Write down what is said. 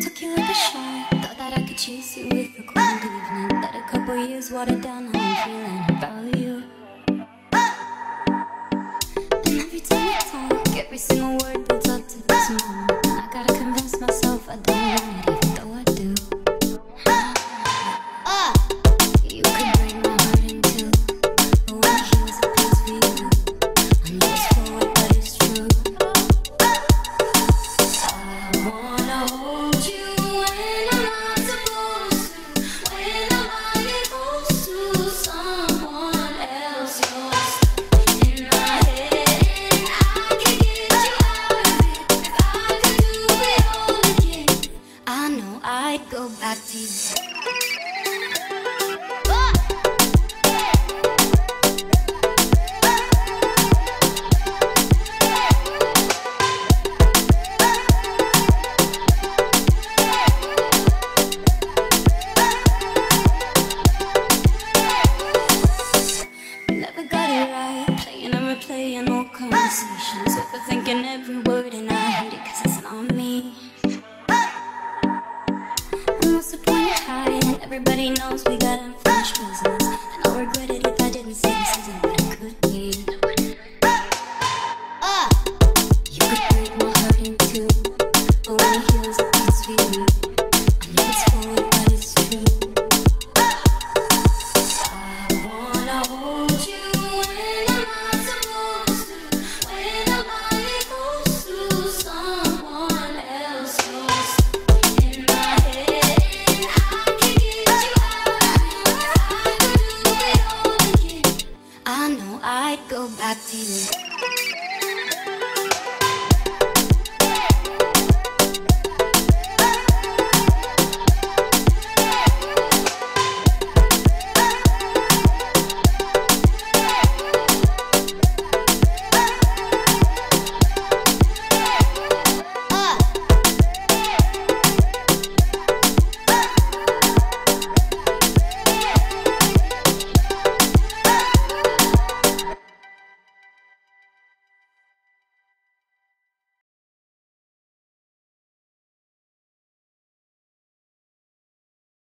Took you like a shot. Thought that I could chase you with a cold evening. Let a couple years water down how I'm feeling about you. I'd go back to you. Never got it right, playing old conversations. Overthinking every word, and I hate it cause it's not me. Everybody knows we got unfinished business. And I'll regret it if I didn't could be. Uh, you could break my heart in two, but it heals. back to you.